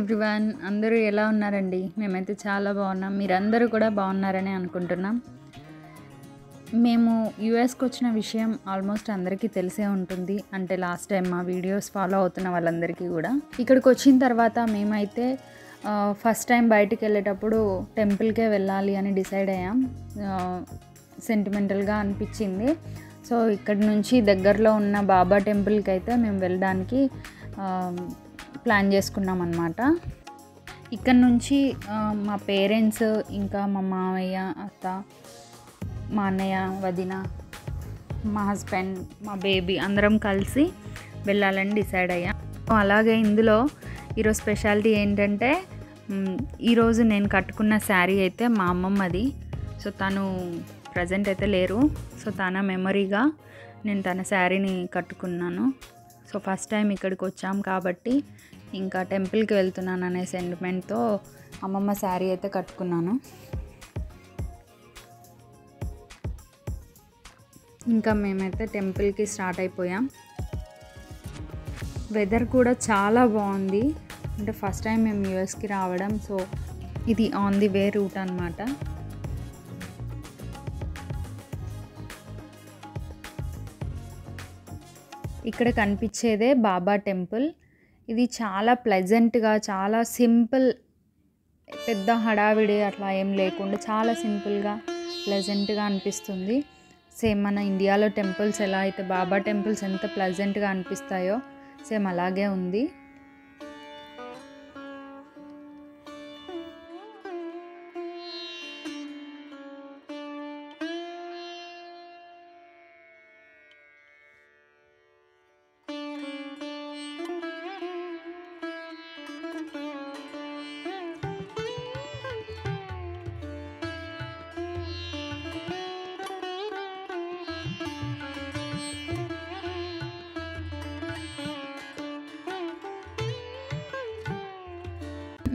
Everyone అందరూ ఎలా ఉన్నారండి? మేమైతే చాలా బాగున్నాం. మీరందరూ కూడా బాగున్నారని అనుకుంటున్నాం. మేము యుఎస్కి వచ్చిన విషయం ఆల్మోస్ట్ అందరికీ తెలిసే ఉంటుంది. అంటే లాస్ట్ టైం మా వీడియోస్ ఫాలో అవుతున్న వాళ్ళందరికీ కూడా. ఇక్కడికి వచ్చిన తర్వాత మేమైతే ఫస్ట్ టైం బయటికి వెళ్ళేటప్పుడు టెంపుల్కే వెళ్ళాలి అని డిసైడ్ అయ్యాం. సెంటిమెంటల్గా అనిపించింది. సో ఇక్కడ నుంచి దగ్గరలో ఉన్న బాబా టెంపుల్కి అయితే మేము వెళ్ళడానికి ప్లాన్ చేసుకున్నాం అనమాట ఇక్కడ నుంచి మా పేరెంట్స్ ఇంకా మా మామయ్య అత్త మా అన్నయ్య వదిన మా హస్బెండ్ మా బేబీ అందరం కలిసి వెళ్ళాలని డిసైడ్ అయ్యా. అలాగే ఇందులో ఈరోజు స్పెషాలిటీ ఏంటంటే ఈరోజు నేను కట్టుకున్న శారీ అయితే మా అమ్మమ్మది. సో తను ప్రజెంట్ అయితే లేరు. సో తన మెమరీగా నేను తన శారీని కట్టుకున్నాను. సో ఫస్ట్ టైం ఇక్కడికి వచ్చాం కాబట్టి ఇంకా టెంపుల్కి వెళ్తున్నాను అనే సెంటిమెంట్తో అమ్మమ్మ శారీ అయితే కట్టుకున్నాను. ఇంకా మేమైతే టెంపుల్కి స్టార్ట్ అయిపోయాం. వెదర్ కూడా చాలా బాగుంది. అంటే ఫస్ట్ టైం మేము యూఎస్కి రావడం సో ఇది ఆన్ ది వే రూట్ అనమాట ఇక్కడ కనిపించేదే బాబా టెంపుల్. ఇది చాలా ప్లెజెంట్గా చాలా సింపుల్ పెద్ద హడావిడి అట్లా ఏం లేకుండా చాలా సింపుల్గా ప్లెజెంట్గా అనిపిస్తుంది. సేమ్ మన ఇండియాలో టెంపుల్స్ ఎలా అయితే బాబా టెంపుల్స్ ఎంత ప్లెజెంట్గా అనిపిస్తాయో సేమ్ అలాగే ఉంది.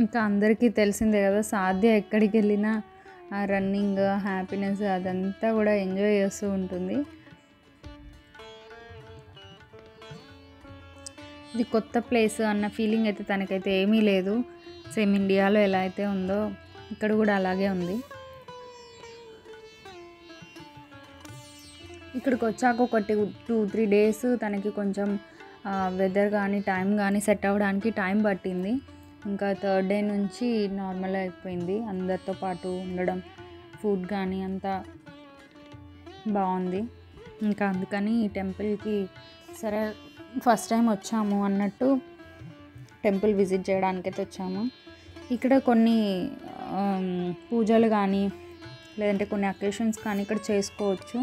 ఇంకా అందరికీ తెలిసిందే కదా సాధ్య ఎక్కడికి వెళ్ళినా ఆ రన్నింగ్ హ్యాపీనెస్ అదంతా కూడా ఎంజాయ్ చేస్తూ ఉంటుంది. ఇది కొత్త ప్లేస్ అన్న ఫీలింగ్ అయితే తనకైతే ఏమీ లేదు. సేమ్ ఇండియాలో ఎలా అయితే ఉందో ఇక్కడ కూడా అలాగే ఉంది. ఇక్కడికి వచ్చాక ఒకటి టూ త్రీ డేస్ తనకి కొంచెం వెదర్ కానీ టైం కానీ సెట్ అవ్వడానికి టైం పట్టింది. ఇంకా థర్డ్ డే నుంచి నార్మల్ అయిపోయింది. అందరితో పాటు ఉండడం ఫుడ్ కానీ అంతా బాగుంది. ఇంకా అందుకని ఈ టెంపుల్కి సరే ఫస్ట్ టైం వచ్చాము అన్నట్టు టెంపుల్ విజిట్ చేయడానికైతే వచ్చాము. ఇక్కడ కొన్ని పూజలు కానీ లేదంటే కొన్ని అకేషన్స్ కానీ ఇక్కడ చేసుకోవచ్చు.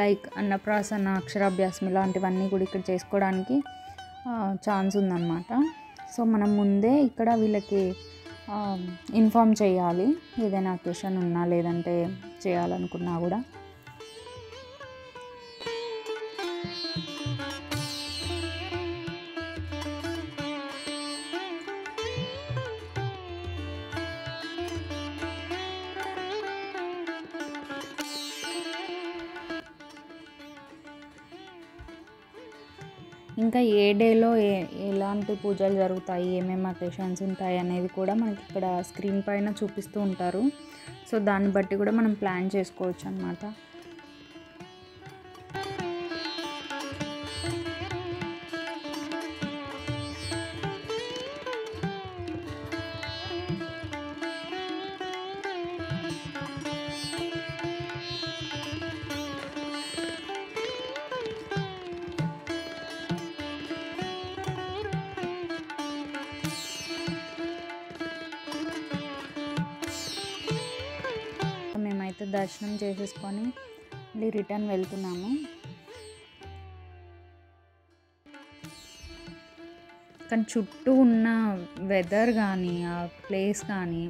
లైక్ అన్నప్రాసన అక్షరాభ్యాసం ఇలాంటివన్నీ కూడా ఇక్కడ చేసుకోవడానికి ఛాన్స్ ఉందన్నమాట. సో మనం ముందే ఇక్కడ వీళ్ళకి ఇన్ఫామ్ చేయాలి. ఏదైనా అకేషన్ ఉన్నా లేదంటే చేయాలనుకున్నా కూడా. ఇంకా ఏ డేలో ఏ ఎలాంటి పూజలు జరుగుతాయి ఏమేమి అకేషన్స్ ఉంటాయి అనేది కూడా మనకి ఇక్కడ స్క్రీన్ పైన చూపిస్తూ ఉంటారు. సో దాన్ని బట్టి కూడా మనం ప్లాన్ చేసుకోవచ్చు అనమాట మేమైతే దర్శనం చేసేసుకొని మళ్ళీ రిటర్న్ వెళ్తున్నాము. కానీ చుట్టూ ఉన్న వెదర్ కానీ ఆ ప్లేస్ కానీ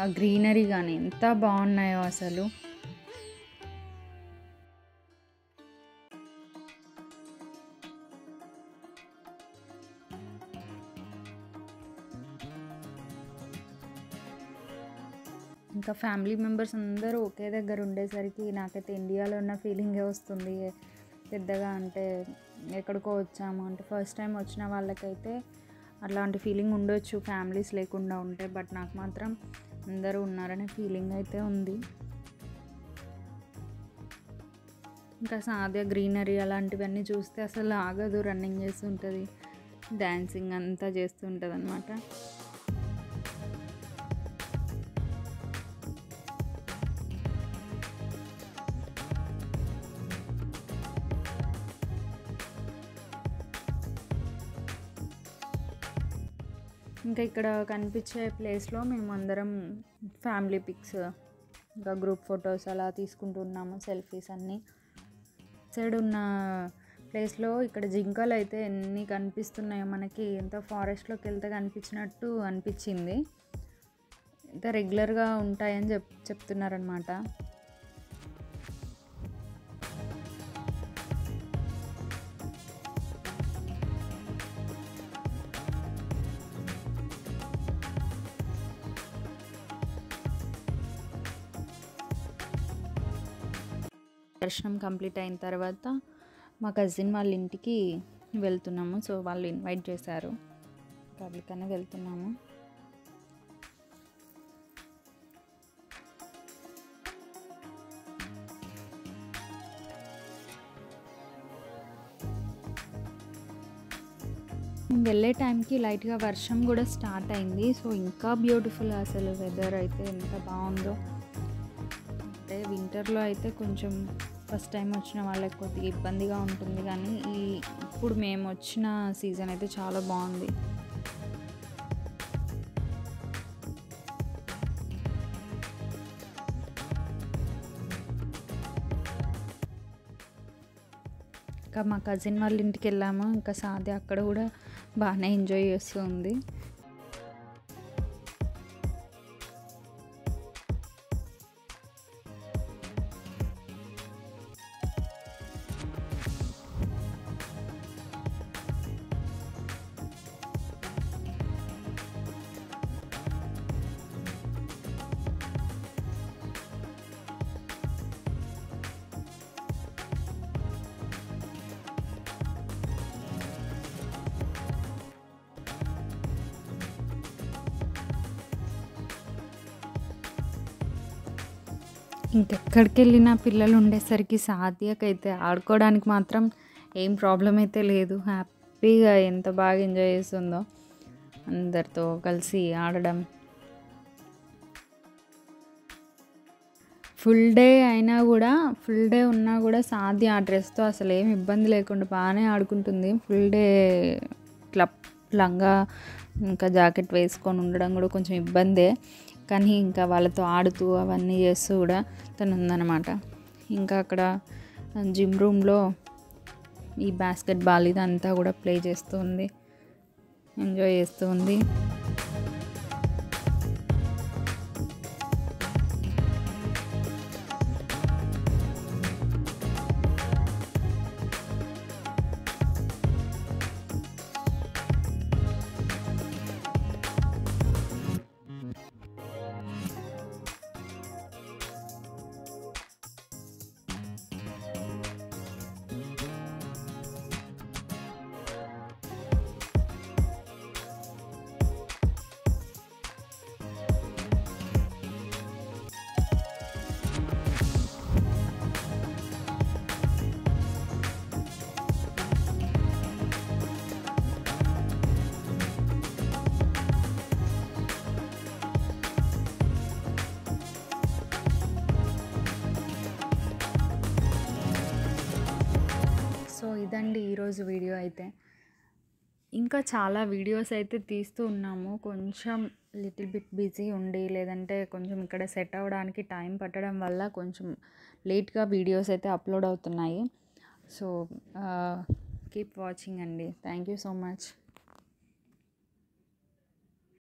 ఆ గ్రీనరీ కానీ ఎంత బాగున్నాయో అసలు. ఇంకా ఫ్యామిలీ మెంబర్స్ అందరూ ఒకే దగ్గర ఉండేసరికి నాకైతే ఇండియాలో ఉన్న ఫీలింగే వస్తుంది. పెద్దగా అంటే ఎక్కడికో వచ్చాము. అంటే ఫస్ట్ టైం వచ్చిన వాళ్ళకైతే అట్లాంటి ఫీలింగ్ ఉండొచ్చు ఫ్యామిలీస్ లేకుండా ఉంటే. బట్ నాకు మాత్రం అందరూ ఉన్నారనే ఫీలింగ్ అయితే ఉంది. ఇంకా సాధ్య గ్రీనరీ అలాంటివన్నీ చూస్తే అసలు ఆగదు. రన్నింగ్ చేస్తుంటుంది డ్యాన్సింగ్ అంతా చేస్తూ ఉంటుంది అనమాట ఇంకా ఇక్కడ కనిపించే ప్లేస్లో మేము అందరం ఫ్యామిలీ పిక్స్ ఇంకా గ్రూప్ ఫొటోస్ అలా తీసుకుంటున్నాము సెల్ఫీస్ అన్నీ. సైడ్ ఉన్న ప్లేస్లో ఇక్కడ జింకలు అయితే ఎన్ని కనిపిస్తున్నాయో మనకి ఎంత ఫారెస్ట్లోకి వెళ్తే కనిపించినట్టు అనిపించింది. ఇంకా రెగ్యులర్గా ఉంటాయని చెప్ చెప్తున్నారనమాట దర్శనం కంప్లీట్ అయిన తర్వాత మా కజిన్ వాళ్ళ ఇంటికి వెళ్తున్నాము. సో వాళ్ళు ఇన్వైట్ చేశారు. పబ్లిక్ వెళ్తున్నాము. వెళ్ళే టైంకి లైట్గా వర్షం కూడా స్టార్ట్ అయింది. సో ఇంకా బ్యూటిఫుల్ అసలు వెదర్ అయితే ఎంత బాగుందో. అంటే వింటర్లో అయితే కొంచెం ఫస్ట్ టైం వచ్చిన వాళ్ళకి కొద్దిగా ఇబ్బందిగా ఉంటుంది కానీ ఈ ఇప్పుడు మేము వచ్చిన సీజన్ అయితే చాలా బాగుంది. ఇంకా మా కజిన్ వాళ్ళ ఇంటికి వెళ్ళాము. ఇంకా సాది అక్కడ కూడా బాగానే ఎంజాయ్ చేస్తుంది. ఇంకెక్కడికి వెళ్ళినా పిల్లలు ఉండేసరికి సాధ్యకైతే ఆడుకోవడానికి మాత్రం ఏం ప్రాబ్లం అయితే లేదు. హ్యాపీగా ఎంత బాగా ఎంజాయ్ చేస్తుందో అందరితో కలిసి ఆడడం. ఫుల్ డే అయినా కూడా ఫుల్ డే ఉన్నా కూడా సాధ్య. ఆ డ్రెస్తో అసలు ఏం ఇబ్బంది లేకుండా బాగానే ఆడుకుంటుంది. ఫుల్ డే క్లబ్ లంగా ఇంకా జాకెట్ వేసుకొని ఉండడం కూడా కొంచెం ఇబ్బందే. కానీ ఇంకా వాళ్ళతో ఆడుతూ అవన్నీ చేస్తూ కూడా తను ఉందన్నమాట. ఇంకా అక్కడ జిమ్ రూమ్లో ఈ బాస్కెట్బాల్ ఇదంతా కూడా ప్లే చేస్తూ ఉంది. ఎంజాయ్ చేస్తూ ఉంది. ఈరోజు వీడియో అయితే. ఇంకా చాలా వీడియోస్ అయితే తీస్తూ ఉన్నాము. కొంచెం లిటిల్ బిట్ బిజీ ఉండి లేదంటే కొంచెం ఇక్కడ సెట్ అవ్వడానికి టైం పట్టడం వల్ల కొంచెం లేట్గా వీడియోస్ అయితే అప్లోడ్ అవుతున్నాయి. సో కీప్ వాచింగ్ అండి. Thank you so much